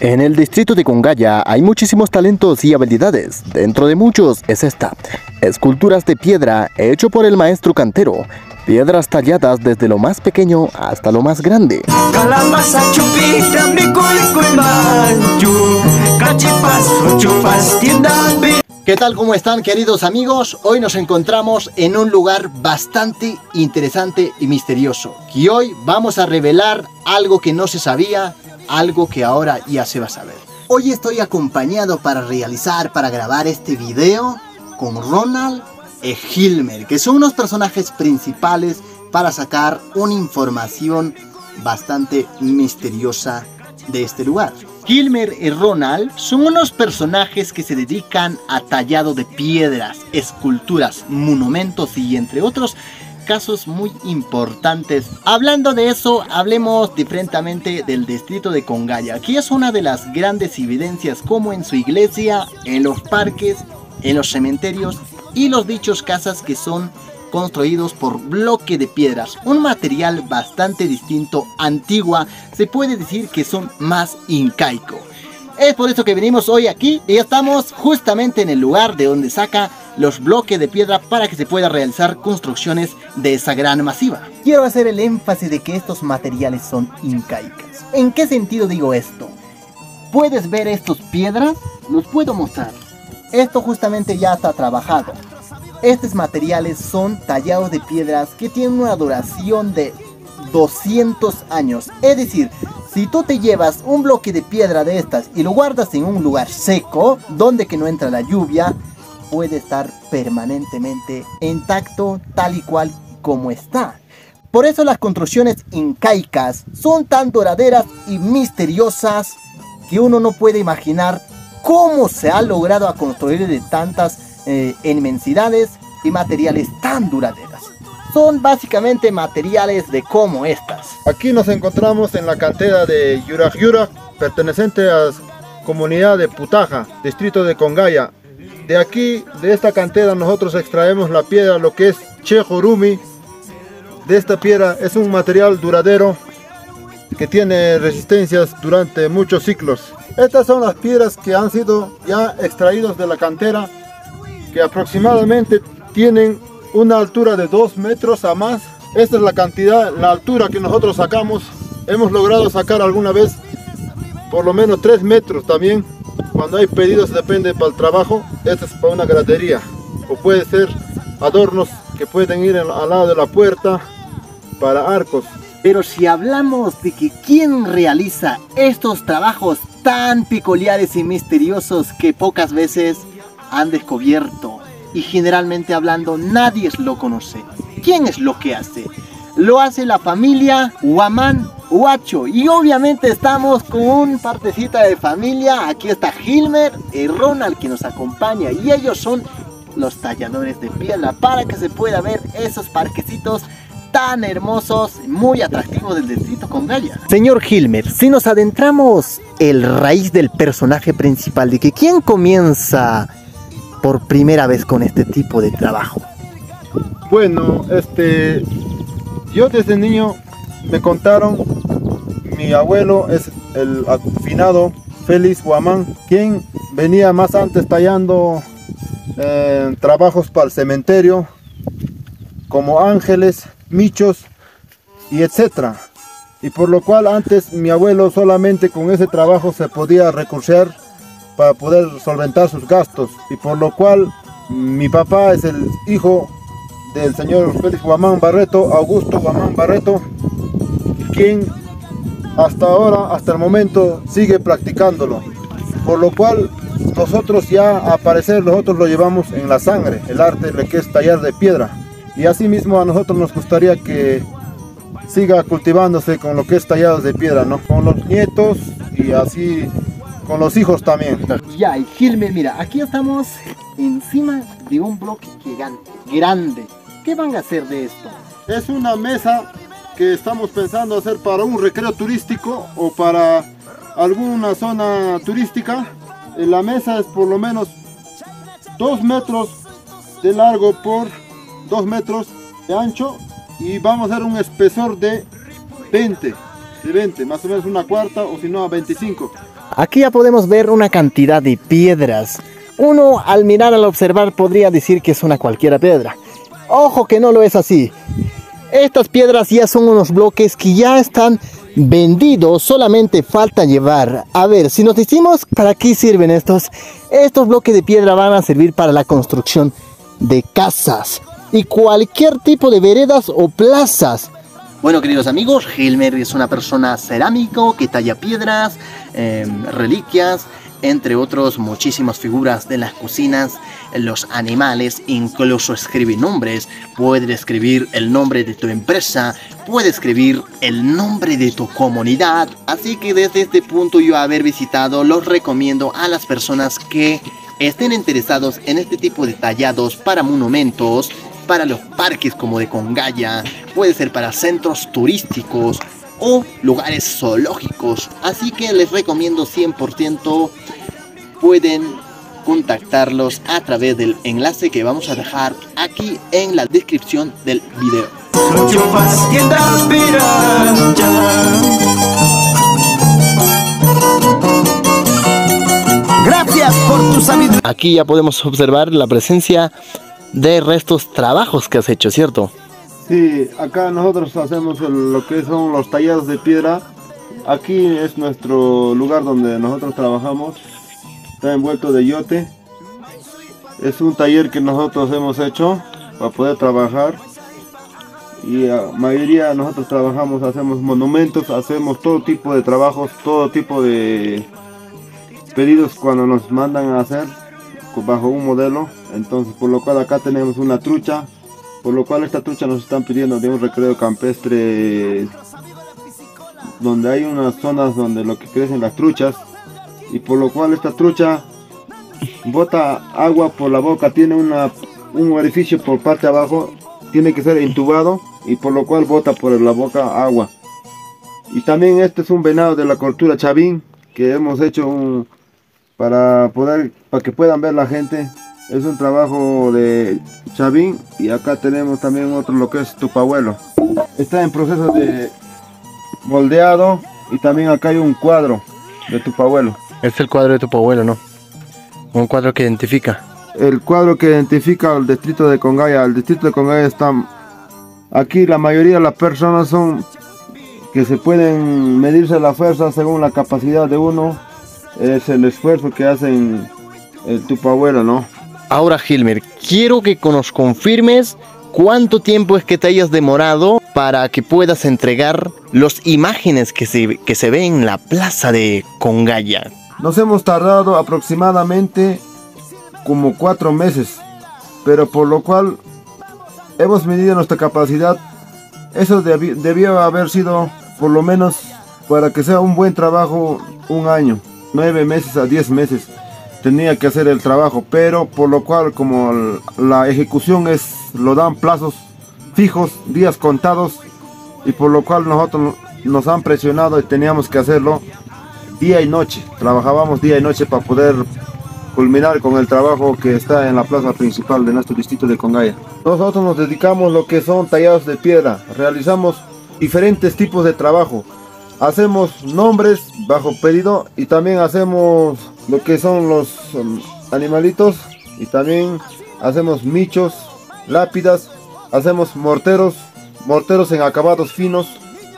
En el distrito de Congaya hay muchísimos talentos y habilidades. Dentro de muchos es esta. Esculturas de piedra hecho por el maestro cantero. Piedras talladas desde lo más pequeño hasta lo más grande. ¿Qué tal? ¿Cómo están queridos amigos? Hoy nos encontramos en un lugar bastante interesante y misterioso. Y hoy vamos a revelar algo que no se sabía, algo que ahora ya se va a saber. Hoy estoy acompañado para realizar, para grabar este video con Ronald e Hilmer, que son unos personajes principales para sacar una información bastante misteriosa de este lugar. Kilmer y Ronald son unos personajes que se dedican a tallado de piedras, esculturas, monumentos y entre otros casos muy importantes. Hablando de eso, hablemos diferentemente del distrito de Congaya. Aquí es una de las grandes evidencias como en su iglesia, en los parques, en los cementerios y los dichos casas que son construidos por bloque de piedras, un material bastante distinto, antigua, se puede decir que son más incaico. Es por eso que venimos hoy aquí y estamos justamente en el lugar de donde saca los bloques de piedra para que se pueda realizar construcciones de esa gran masiva. Quiero hacer el énfasis de que estos materiales son incaicas. ¿En qué sentido digo esto? ¿Puedes ver estos piedras? Los puedo mostrar. Esto justamente ya está trabajado. Estos materiales son tallados de piedras que tienen una duración de 200 años. Es decir, si tú te llevas un bloque de piedra de estas y lo guardas en un lugar seco, donde que no entra la lluvia, puede estar permanentemente intacto tal y cual como está. Por eso las construcciones incaicas son tan duraderas y misteriosas que uno no puede imaginar cómo se ha logrado construir de tantas eh, inmensidades y materiales tan duraderas. Son básicamente materiales de como estas. Aquí nos encontramos en la cantera de Yurak Yurak, perteneciente a la comunidad de Putaja, distrito de Congaya. De aquí, de esta cantera, nosotros extraemos la piedra, lo que es Chejorumi. De esta piedra es un material duradero que tiene resistencias durante muchos ciclos. Estas son las piedras que han sido ya extraídos de la cantera que aproximadamente tienen una altura de 2 metros a más. Esta es la cantidad, la altura que nosotros sacamos. Hemos logrado sacar alguna vez por lo menos 3 metros también. Cuando hay pedidos depende para el trabajo. Esta es para una gradería. O puede ser adornos que pueden ir al lado de la puerta para arcos. Pero si hablamos de que quién realiza estos trabajos tan peculiares y misteriosos que pocas veces han descubierto y generalmente hablando nadie lo conoce. ¿Quién es lo que hace? Lo hace la familia Huamán Huacho y obviamente estamos con un partecita de familia. Aquí está Hilmer y Ronald que nos acompaña y ellos son los talladores de piedra para que se pueda ver esos parquecitos tan hermosos, muy atractivos del distrito con Gaya. Señor Hilmer, si nos adentramos el raíz del personaje principal, de que quién comienza por primera vez con este tipo de trabajo? Bueno, este, yo desde niño me contaron, mi abuelo es el afinado Félix Guamán, quien venía más antes tallando eh, trabajos para el cementerio, como ángeles, michos y etcétera. Y por lo cual antes mi abuelo solamente con ese trabajo se podía recurrir para poder solventar sus gastos y por lo cual mi papá es el hijo del señor Félix Guamán Barreto, Augusto Guamán Barreto, quien hasta ahora, hasta el momento, sigue practicándolo. Por lo cual nosotros ya a parecer nosotros lo llevamos en la sangre, el arte de que es tallar de piedra. Y asimismo a nosotros nos gustaría que siga cultivándose con lo que es tallado de piedra, ¿no? Con los nietos y así con los hijos también. Ya, y Gilmer, mira, aquí estamos encima de un bloque gigante, grande. ¿Qué van a hacer de esto? Es una mesa que estamos pensando hacer para un recreo turístico o para alguna zona turística. La mesa es por lo menos 2 metros de largo por 2 metros de ancho y vamos a hacer un espesor de 20, de 20, más o menos una cuarta o si no a 25 Aquí ya podemos ver una cantidad de piedras. Uno al mirar, al observar, podría decir que es una cualquiera piedra. Ojo que no lo es así. Estas piedras ya son unos bloques que ya están vendidos, solamente falta llevar. A ver, si nos decimos para qué sirven estos, estos bloques de piedra van a servir para la construcción de casas y cualquier tipo de veredas o plazas. Bueno, queridos amigos, Hilmer es una persona cerámico que talla piedras, em, reliquias, entre otros muchísimas figuras de las cocinas, los animales, incluso escribe nombres, puede escribir el nombre de tu empresa, puede escribir el nombre de tu comunidad, así que desde este punto yo haber visitado los recomiendo a las personas que estén interesados en este tipo de tallados para monumentos, para los parques como de Congaya, puede ser para centros turísticos o lugares zoológicos. Así que les recomiendo 100% pueden contactarlos a través del enlace que vamos a dejar aquí en la descripción del video. Gracias por tu sabiduría. Aquí ya podemos observar la presencia de restos trabajos que has hecho, ¿cierto? Sí, acá nosotros hacemos lo que son los tallados de piedra. Aquí es nuestro lugar donde nosotros trabajamos. Está envuelto de yote. Es un taller que nosotros hemos hecho para poder trabajar. Y la mayoría nosotros trabajamos, hacemos monumentos, hacemos todo tipo de trabajos, todo tipo de pedidos cuando nos mandan a hacer bajo un modelo entonces por lo cual acá tenemos una trucha por lo cual esta trucha nos están pidiendo de un recreo campestre donde hay unas zonas donde lo que crecen las truchas. Y por lo cual esta trucha bota agua por la boca tiene una, un orificio por parte abajo tiene que ser intubado y por lo cual bota por la boca agua. Y también este es un venado de la cultura chavín que hemos hecho para poder para que puedan ver la gente es un trabajo de Chavín y acá tenemos también otro lo que es Tupabuelo está en proceso de moldeado y también acá hay un cuadro de Tupabuelo es el cuadro de Tupabuelo no un cuadro que identifica. El cuadro que identifica al distrito de Congaya. El distrito de Congaya está aquí la mayoría de las personas son que se pueden medirse la fuerza según la capacidad de uno. Es el esfuerzo que hacen el tupabuelo, ¿no? Ahora, Hilmer, quiero que nos confirmes cuánto tiempo es que te hayas demorado para que puedas entregar las imágenes que se, que se ven en la plaza de Congaya. Nos hemos tardado aproximadamente como cuatro meses, pero por lo cual hemos medido nuestra capacidad. Eso debió haber sido por lo menos para que sea un buen trabajo un año nueve meses a diez meses tenía que hacer el trabajo, pero por lo cual como la ejecución es, lo dan plazos fijos, días contados, y por lo cual nosotros nos han presionado y teníamos que hacerlo día y noche. Trabajábamos día y noche para poder culminar con el trabajo que está en la plaza principal de nuestro distrito de Congaya. Nosotros nos dedicamos lo que son tallados de piedra, realizamos diferentes tipos de trabajo, hacemos nombres bajo pedido y también hacemos lo que son los um, animalitos y también hacemos michos, lápidas, hacemos morteros, morteros en acabados finos,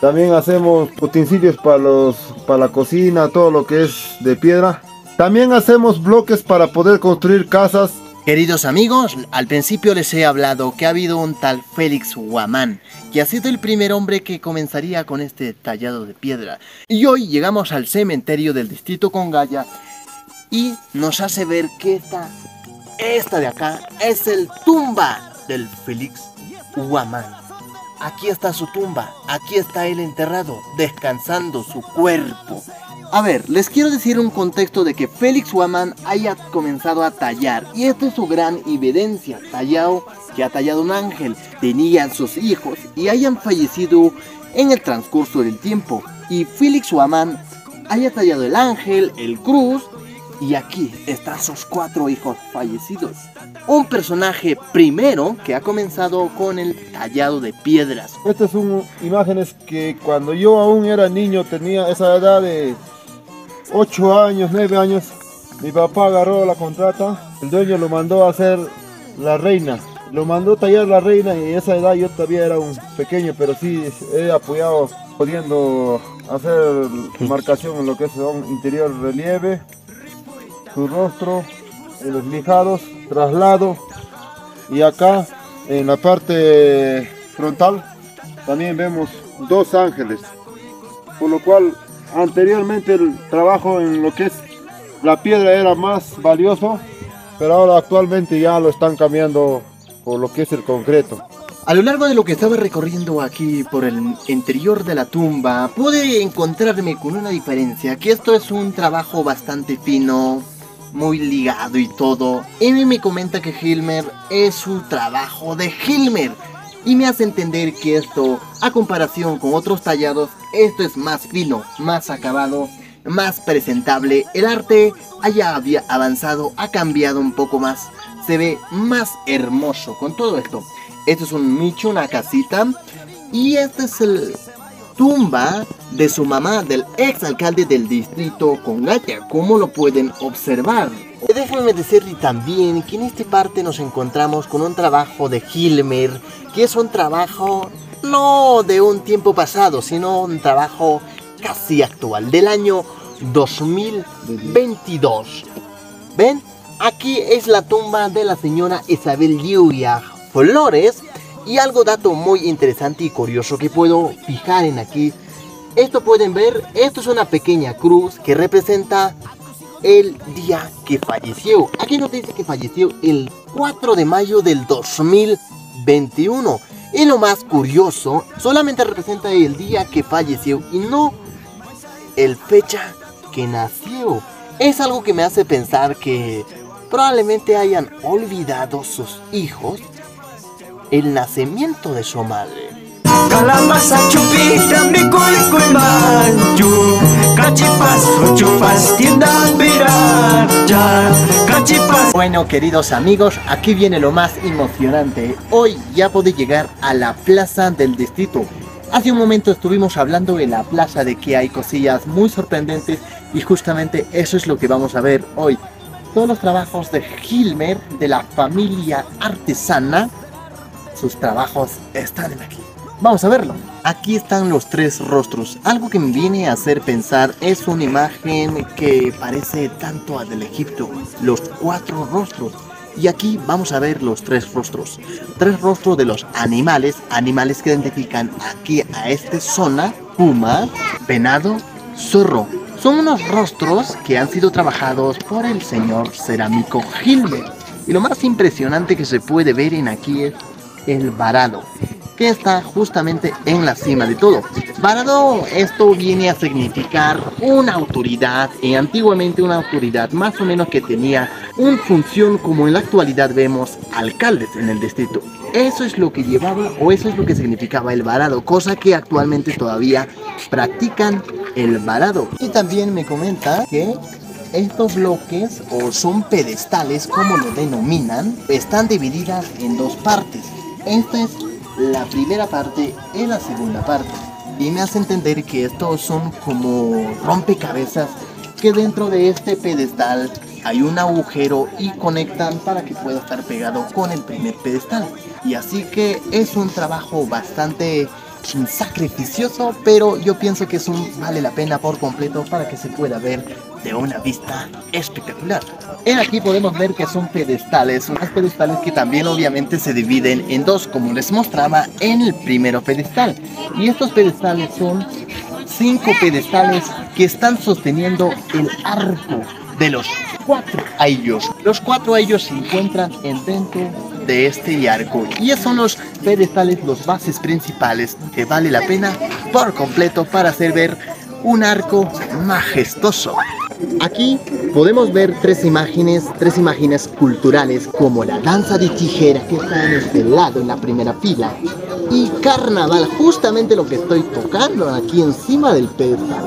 también hacemos utensilios para los para la cocina, todo lo que es de piedra. También hacemos bloques para poder construir casas Queridos amigos, al principio les he hablado que ha habido un tal Félix Guamán, que ha sido el primer hombre que comenzaría con este tallado de piedra. Y hoy llegamos al cementerio del distrito Congaya y nos hace ver que esta, esta de acá es el tumba del Félix Guamán. Aquí está su tumba, aquí está él enterrado, descansando su cuerpo. A ver, les quiero decir un contexto de que Félix Huaman haya comenzado a tallar y esto es su gran evidencia. Tallado, que ha tallado un ángel, tenían sus hijos y hayan fallecido en el transcurso del tiempo. Y Félix Huaman haya tallado el ángel, el cruz y aquí están sus cuatro hijos fallecidos. Un personaje primero que ha comenzado con el tallado de piedras. Estas son imágenes que cuando yo aún era niño tenía esa edad de 8 años, 9 años, mi papá agarró la contrata, el dueño lo mandó a hacer la reina, lo mandó a tallar la reina y a esa edad yo todavía era un pequeño, pero sí he apoyado pudiendo hacer marcación en lo que es un interior relieve, su rostro, los lijados, traslado y acá en la parte frontal también vemos dos ángeles, por lo cual anteriormente el trabajo en lo que es la piedra era más valioso, pero ahora actualmente ya lo están cambiando por lo que es el concreto. A lo largo de lo que estaba recorriendo aquí por el interior de la tumba, pude encontrarme con una diferencia, que esto es un trabajo bastante fino, muy ligado y todo. Emi me comenta que Hilmer es su trabajo de Hilmer. Y me hace entender que esto, a comparación con otros tallados, esto es más fino, más acabado, más presentable. El arte haya avanzado, ha cambiado un poco más. Se ve más hermoso con todo esto. Esto es un nicho, una casita. Y este es el tumba de su mamá, del ex alcalde del distrito Congaya, como lo pueden observar. Déjenme decirle también que en esta parte nos encontramos con un trabajo de Hilmer, que es un trabajo no de un tiempo pasado, sino un trabajo casi actual, del año 2022. ¿Ven? Aquí es la tumba de la señora Isabel Lluvia Flores. Y algo dato muy interesante y curioso que puedo fijar en aquí. Esto pueden ver, esto es una pequeña cruz que representa el día que falleció. Aquí nos dice que falleció el 4 de mayo del 2021. Y lo más curioso, solamente representa el día que falleció y no el fecha que nació. Es algo que me hace pensar que probablemente hayan olvidado sus hijos el nacimiento de su madre. Bueno queridos amigos, aquí viene lo más emocionante. Hoy ya pude llegar a la plaza del distrito. Hace un momento estuvimos hablando en la plaza de que hay cosillas muy sorprendentes y justamente eso es lo que vamos a ver hoy. Todos los trabajos de Hilmer, de la familia artesana, sus trabajos están aquí. Vamos a verlo. Aquí están los tres rostros. Algo que me viene a hacer pensar es una imagen que parece tanto a del Egipto. Los cuatro rostros. Y aquí vamos a ver los tres rostros. Tres rostros de los animales. Animales que identifican aquí a esta zona. Puma, venado, zorro. Son unos rostros que han sido trabajados por el señor cerámico Hilmer. Y lo más impresionante que se puede ver en aquí es el varado, que está justamente en la cima de todo. Varado, esto viene a significar una autoridad, y antiguamente una autoridad más o menos que tenía una función como en la actualidad vemos alcaldes en el distrito. Eso es lo que llevaba o eso es lo que significaba el varado, cosa que actualmente todavía practican el varado. Y también me comenta que estos bloques o son pedestales como lo denominan, están divididas en dos partes. Esta es la primera parte y la segunda parte. Y me hace entender que estos son como rompecabezas que dentro de este pedestal hay un agujero y conectan para que pueda estar pegado con el primer pedestal. Y así que es un trabajo bastante sacrificioso, pero yo pienso que eso vale la pena por completo para que se pueda ver de una vista espectacular. En aquí podemos ver que son pedestales, unos pedestales que también obviamente se dividen en dos, como les mostraba en el primero pedestal. Y estos pedestales son cinco pedestales que están sosteniendo el arco de los cuatro a ellos. Los cuatro a ellos se encuentran en dentro de este arco y esos son los pedestales, los bases principales que vale la pena por completo para hacer ver un arco majestuoso. Aquí podemos ver tres imágenes, tres imágenes culturales como la danza de tijera que está en este lado en la primera fila y carnaval, justamente lo que estoy tocando aquí encima del pedestal.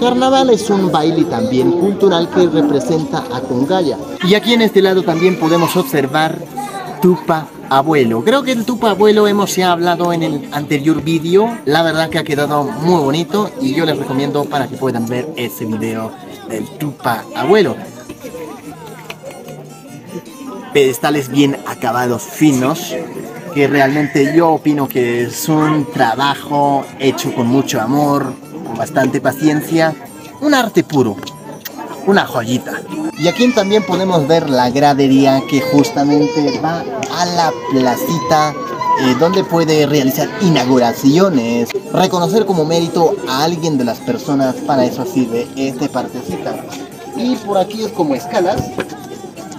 Carnaval es un baile también cultural que representa a Congaya. Y aquí en este lado también podemos observar Tupa Abuelo. Creo que el Tupa Abuelo hemos ya hablado en el anterior vídeo. La verdad que ha quedado muy bonito y yo les recomiendo para que puedan ver ese video del tupa abuelo. Pedestales bien acabados, finos, que realmente yo opino que es un trabajo hecho con mucho amor, con bastante paciencia, un arte puro, una joyita. Y aquí también podemos ver la gradería que justamente va a la placita eh, donde puede realizar inauguraciones, reconocer como mérito a alguien de las personas, para eso sirve este partecita. Y por aquí es como escalas,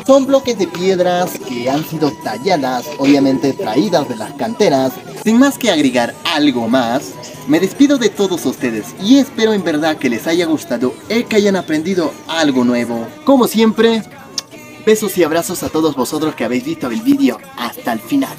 son bloques de piedras que han sido talladas, obviamente traídas de las canteras. Sin más que agregar algo más, me despido de todos ustedes y espero en verdad que les haya gustado y que hayan aprendido algo nuevo. Como siempre, besos y abrazos a todos vosotros que habéis visto el vídeo hasta el final.